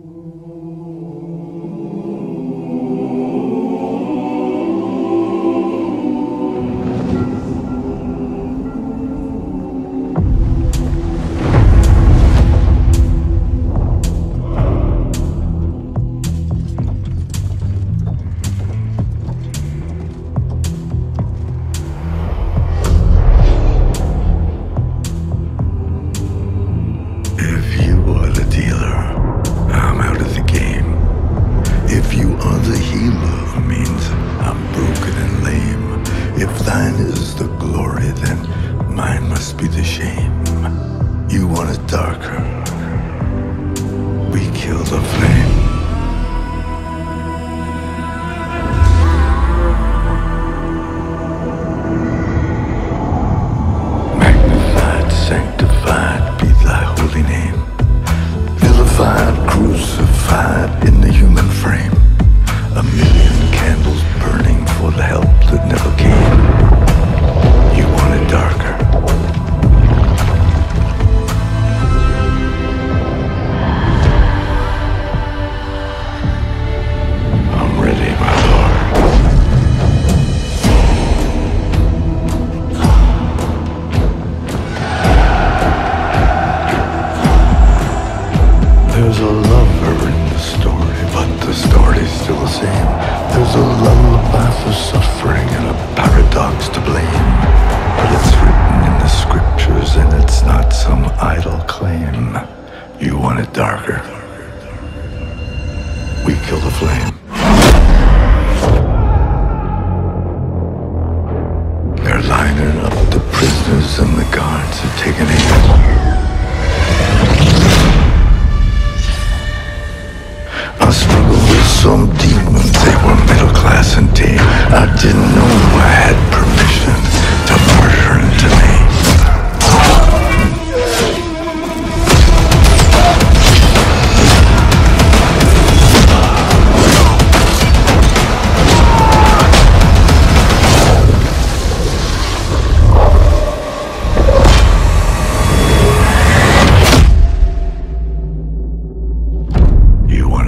If Want it darker. The story's still the same. There's a lullaby for suffering and a paradox to blame. But it's written in the scriptures and it's not some idle claim. You want it darker. We kill the flame. They're lining up the prisoners and the guards are taking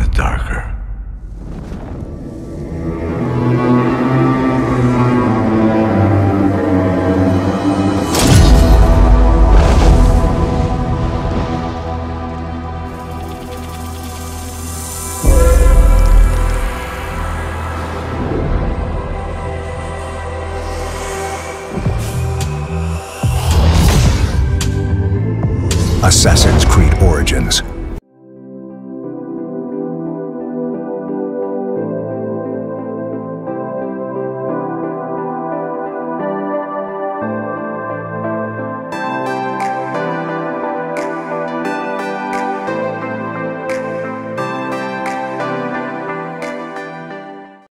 it darker. Assassin's Creed Origins